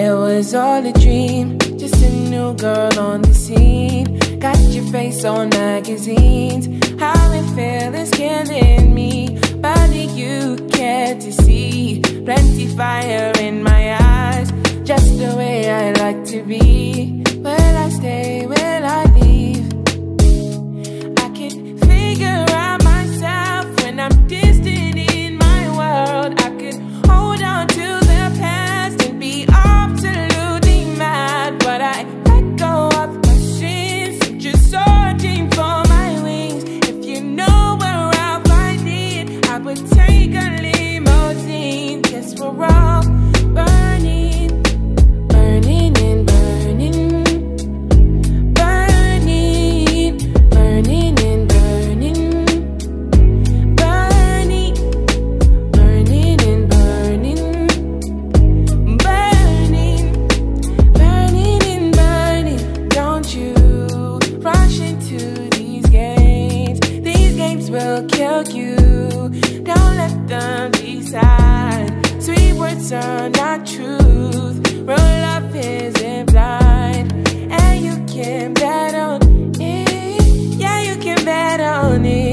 It was all a dream, just a new girl on the scene. Got your face on magazines. How it feels is killing me. But you care to see plenty fire in my eyes, just the way I like to be. Will I stay? Will I I will kill you. Don't let them decide. Sweet words are not truth. Real love isn't blind. And you can bet on it. Yeah, you can bet on it.